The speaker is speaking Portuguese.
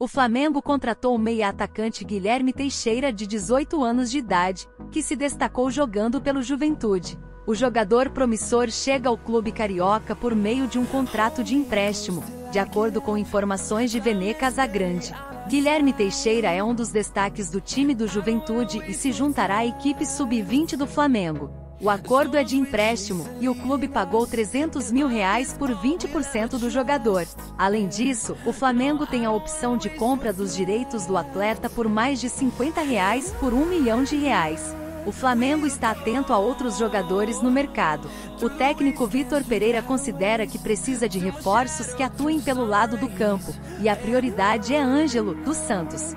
O Flamengo contratou o meia-atacante Guilherme Teixeira, de 18 anos de idade, que se destacou jogando pelo Juventude. O jogador promissor chega ao clube carioca por meio de um contrato de empréstimo, de acordo com informações de Vene Casagrande. Guilherme Teixeira é um dos destaques do time do Juventude e se juntará à equipe sub-20 do Flamengo. O acordo é de empréstimo, e o clube pagou 300 mil reais por 20% do jogador. Além disso, o Flamengo tem a opção de compra dos direitos do atleta por mais de 50 reais por 1 milhão de reais. O Flamengo está atento a outros jogadores no mercado. O técnico Vitor Pereira considera que precisa de reforços que atuem pelo lado do campo, e a prioridade é Ângelo, dos Santos.